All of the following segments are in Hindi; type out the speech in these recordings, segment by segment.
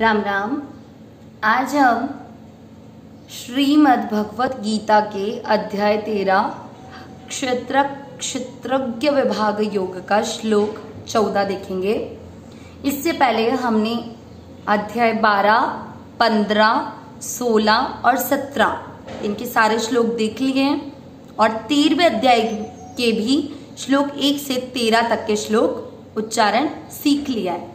राम राम। आज हम श्रीमद् भगवत गीता के अध्याय तेरह क्षेत्र क्षेत्रज्ञ विभाग योग का श्लोक चौदह देखेंगे। इससे पहले हमने अध्याय बारह, पंद्रह, सोलह और सत्रह, इनके सारे श्लोक देख लिए हैं और तेरहवें अध्याय के भी श्लोक एक से तेरह तक के श्लोक उच्चारण सीख लिया है।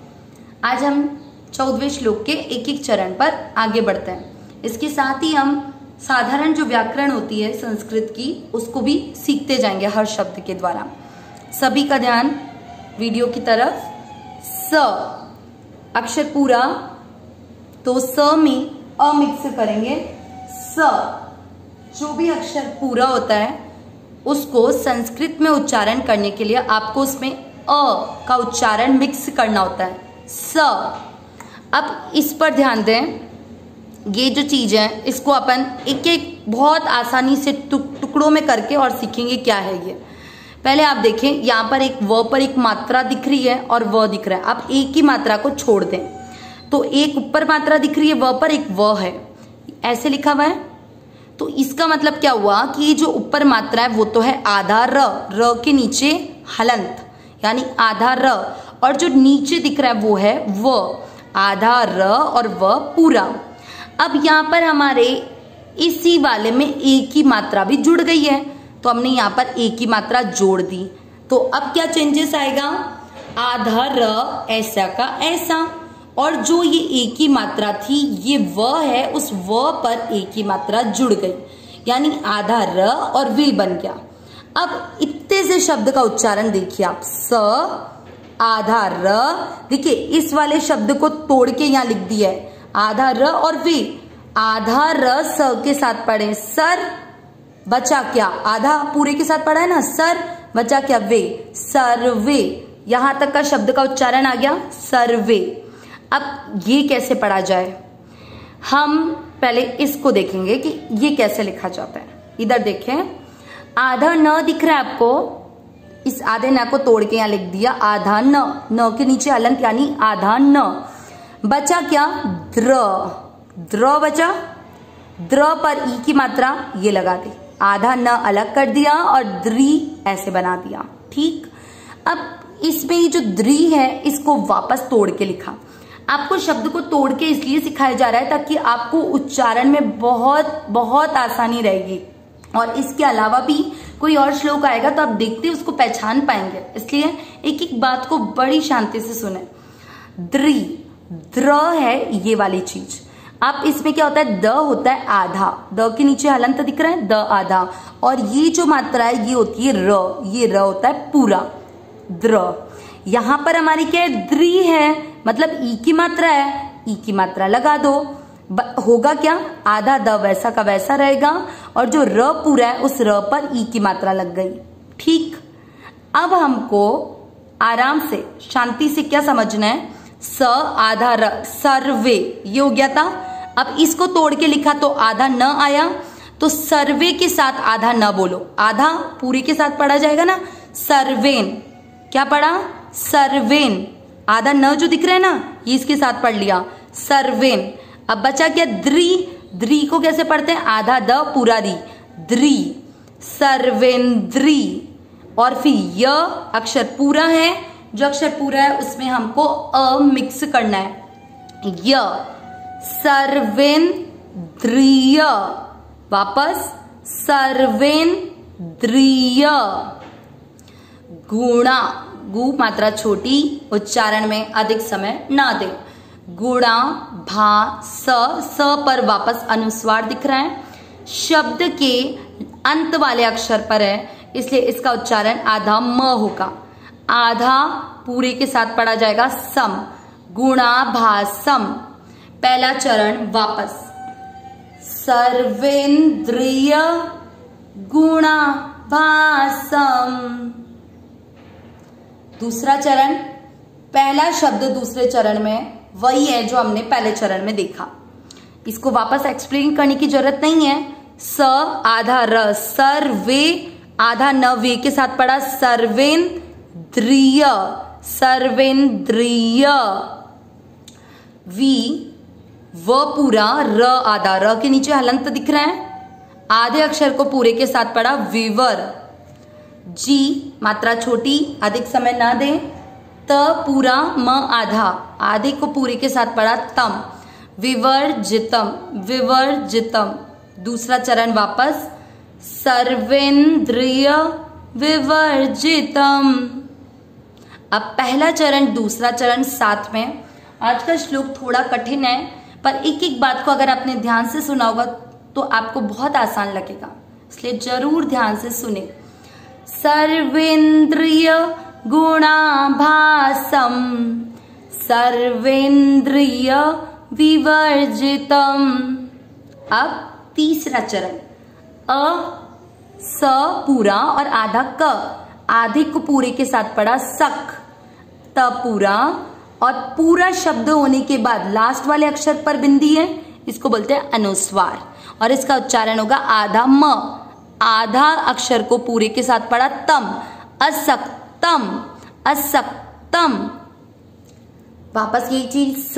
आज हम चौदहवें श्लोक के एक एक चरण पर आगे बढ़ते हैं। इसके साथ ही हम साधारण जो व्याकरण होती है संस्कृत की, उसको भी सीखते जाएँगे हर शब्द के द्वारा। सभी का ध्यान वीडियो की तरफ़। स, अक्षर पूरा तो स में अ मिक्स करेंगे। स, जो भी अक्षर पूरा होता है, उसको संस्कृत में उच्चारण करने के लिए आपको उसमें अ का उच्चारण मिक्स करना होता है। स अब इस पर ध्यान दें। ये जो चीज़ है, इसको अपन एक एक बहुत आसानी से टुकड़ों में करके और सीखेंगे क्या है ये। पहले आप देखें, यहाँ पर एक व पर एक मात्रा दिख रही है और व दिख रहा है। आप एक ही मात्रा को छोड़ दें। तो एक ऊपर मात्रा दिख रही है, व पर एक व है। ऐसे लिखा हुआ है? तो इसका मतलब क्या हुआ कि ये जो ऊपर मात्रा है, वो तो है आधा र। र के नीचे हलंत, यानी आधा र। और जो नीचे दिख रहा है, वो है व। आधा र और व पूरा। अब यहाँ पर हमारे इसी वाले में एक ही मात्रा भी जुड़ गई है तो हमने यहाँ पर एक ही मात्रा जोड़ दी। तो अब क्या चेंजेस आएगा? आधा र ऐसा का ऐसा। और जो ये एक ही मात्रा थी, ये व है, उस व पर एक ही मात्रा जुड़ गई। यानी आधा र और वे बन गया। अब इतने से शब्द का उच्चारण देखिए आप। स आधा र, देखिए, इस वाले शब्द को तोड़ के यहाँ लिख दिया है। आधा र और वे। आधा र स के साथ पढ़े। सर, बचा क्या? आधा पूरे के साथ पढ़ा है ना? सर, बचा क्या? वे। सर्वे। यहाँ तक का शब्द का उच्चारण आ गया। सर्वे। अब ये कैसे पढ़ा जाए? हम पहले इसको देखेंगे कि ये कैसे लिखा जाता है। इधर देखें। आधा न दिख रहा है आपको। इस आधे न को तोड़ के यहाँ लिख दिया, आधा न न के नीचे अलंत यानी आधा न। बचा क्या? द्र। द्र बचा? द्र पर ई की मात्रा ये लगा दी। आधा न अलग कर दिया और द्री ऐसे बना दिया। ठीक? अब इसमें ये जो द्री है, इसको वापस तोड़ के लिखा। आपको शब्द को तोड़ के इसलिए सिखाया जा रहा है ताकि आपको उच्चारण में बहुत बहुत आसानी रहेगी। और इसके अलावा भी कोई और श्लोक आएगा तो आप देखते उसको पहचान पाएँगे। इसलिए एक एक बात को बड़ी शांति से सुने। द्री, द्र है ये वाली चीज़। अब इसमें क्या होता है? द होता है आधा। द के नीचे हलंत दिख रहा है? द आधा। और ये जो मात्रा है, ये होती है र। ये र होता है पूरा। द्र। यहाँ पर हमारी क्या है? द्री है। मतलब ई की मात्रा है। ई की मात्रा लगा दो। होगा क्या? आधा द वैसा का वैसा रहेगा और जो र पूरा है, उस र पर ई की मात्रा लग गई। ठीक? अब हमको आराम से, शांति से क्या समझना है? स, आधा र, सर्वे। ये हो गया था। अब इसको तोड़ के लिखा तो आधा न आया। तो सर्वे के साथ आधा न बोलो। आधा पूरे के साथ पढ़ा जाएगा ना? सर्वेन। क्या पढ़ा? सर्वेन। आधा न जो दिख रहा है ना, ये इसके साथ पढ़ लिया। सर्वेन। अब बचा क्या द्री? द्री को कैसे पढ़ते हैं? आधा द, पूरा दी। द्री। सर्वेन्द्री और फिर य, अक्षर पूरा है। जो अक्षर पूरा है, उसमें हमको अ मिक्स करना है। य। सर्वेन्द्रिय वापस। सर्वेन्द्रिय गुणा। गु मात्रा छोटी, उच्चारण में अधिक समय ना दे। गुणा, भा, स स पर वापस अनुस्वार दिख रहा है। शब्द के अंत वाले अक्षर पर है, इसलिए इसका उच्चारण आधा म होगा। आधा पूरे के साथ पढ़ा जाएगा सम। गुणा भासम पहला चरण वापस। सर्वेन्द्रिय गुणा भासम दूसरा चरण, पहला शब्द दूसरे चरण में वही है जो हमने पहले चरण में देखा। इसको वापस एक्सप्लेन करने की ज़रूरत नहीं है। स आधा र, सर्वे आधा न वे के साथ पढ़ा। सर्वेन्द्रिय सर्वेन्द्रिय वी, व पूरा, र आधा। र के नीचे हलंत दिख रहा है। आधे अक्षर को पूरे के साथ पढ़ा। विवर। जी, मात्रा छोटी, अधिक समय ना दें। पूरा, म, आधा। आधे को पूरे के साथ पढ़ा तम। विवर्जितम। विवर्जितम। दूसरा चरण वापस। सर्वेंद्रिय विवर्जितम। अब पहला चरण, दूसरा चरण साथ में। आज का श्लोक थोड़ा कठिन है, पर एक एक बात को अगर आपने ध्यान से सुना होगा तो आपको बहुत आसान लगेगा। इसलिए ज़रूर ध्यान से सुने। सर्वेंद्रिय गुणाभासम सर्वेंद्रिय विवर्जितम अब तीसरा चरण। अ, स, पूरा और आधा क। आधे को पूरे के साथ पड़ा सक त, पूरा और पूरा शब्द होने के बाद लास्ट वाले अक्षर पर बिंदी है, इसको बोलते हैं अनुस्वार। और इसका उच्चारण होगा आधा म। आधा अक्षर को पूरे के साथ पड़ा तम। असक्तम असक्तम। वापस ये चीज़, स,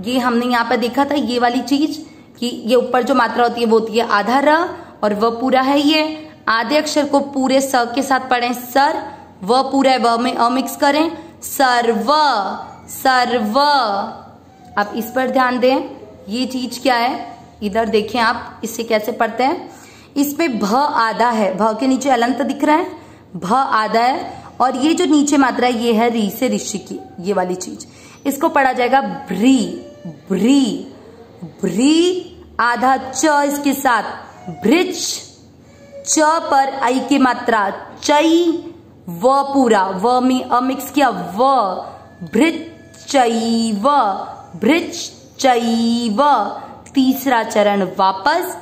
ये हमने यहाँ पर देखा था, ये वाली चीज़, कि ये ऊपर जो मात्रा होती है, वो होती है आधा र, और वह पूरा है ये। आधे अक्षर को पूरे स के साथ पढ़ें, सर, व पूरा है, व में अमिक्स करें, सर्व सर्व। आप इस पर ध्यान दें, ये चीज़ क्या है? इधर देखें आप, इसे कैसे पढ़ते हैं? इसमें भ आधा है, भ के नीचे अलंत दिख रहा है, भ आधा है और ये जो नीचे मात्रा ये है री से ऋषि की, ये वाली चीज़। इसको पढ़ा जाएगा ब्री ब्री ब्री, आधा च इसके साथ, ब्रिज, च पर आई की मात्रा, चई, व पूरा, व में अमिक्स किया, व भृत चैव भृच चैव तीसरा चरण वापस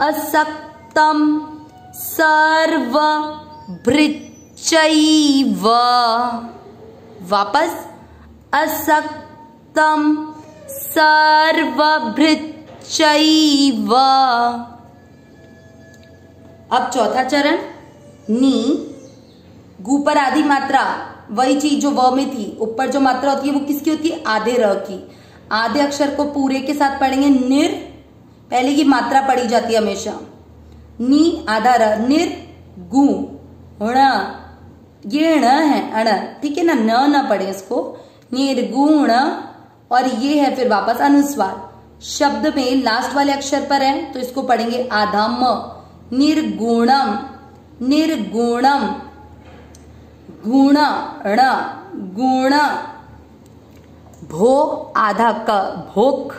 असप्तम सर्व भृचैव वापस? असक्तम सर्वभृचैव अब चौथा चरण, नी। गु पर आधी मात्रा, वही चीज़ जो व में थी। ऊपर जो मात्रा होती है, वो किसकी होती है? आधे र की। आधे अक्षर को पूरे के साथ पढ़ेंगे, निर। पहले की मात्रा पढ़ी जाती है हमेशा। नी, आधा र। निर, गु ये ण है, अण। ठीक है ना? न न पढ़े इसको। निर्गुण और ये है फिर वापस अनुस्वार। शब्द में लास्ट वाले अक्षर पर है तो इसको पढ़ेंगे आधा म निर्गुणम। निर्गुणम। गुण, ण। गुण। भो आधा क। भोक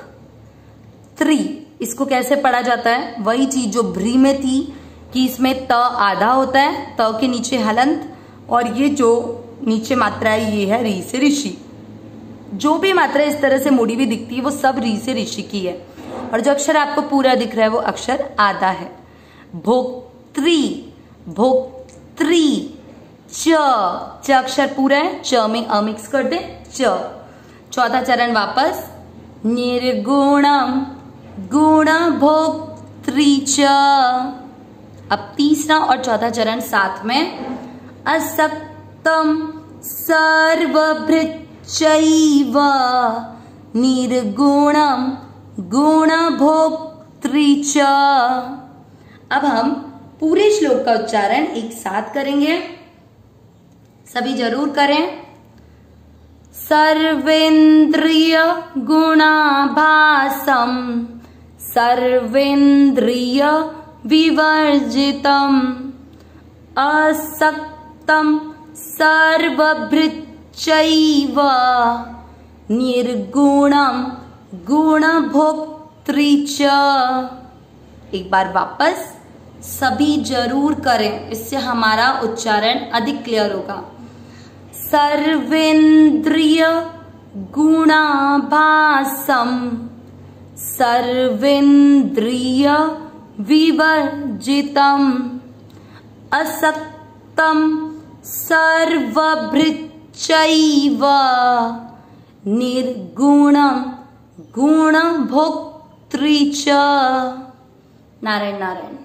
त्री। इसको कैसे पढ़ा जाता है? वही चीज़ जो भ्री में थी, कि इसमें त आधा होता है, त के नीचे हलंत और ये जो नीचे मात्रा है, ये है री से ऋषि। जो भी मात्रा इस तरह से मुड़ी हुई दिखती है, वो सब री से ऋषि की है। और जो अक्षर आपको पूरा दिख रहा है, वो अक्षर आधा है। भोक्त्री भोक्त्री, च। च अक्षर पूरा है, च में अ मिक्स कर दे, च। चौथा चरण वापस, निर्गुणम गुण भोक्त्री च। अब तीसरा और चौथा चरण साथ में असक्तम सर्वभृचैव निर्गुणम गुणभोक्त्री च। अब हम पूरे श्लोक का उच्चारण एक साथ करेंगे। सभी ज़रूर करें। सर्वेन्द्रिय गुणाभासम सर्वेन्द्रिय विवर्जितम। असक्तम सर्वभृचैव निर्गुणम गुणभोक्त्री च। एक बार वापस सभी ज़रूर करें, इससे हमारा उच्चारण अधिक क्लियर होगा। सर्वेन्द्रिय गुणाभासम, सर्वेन्द्रिय विवर्जितम, असक्तम सर्वभृचैव निर्गुण गुण च। नारायण नारायण।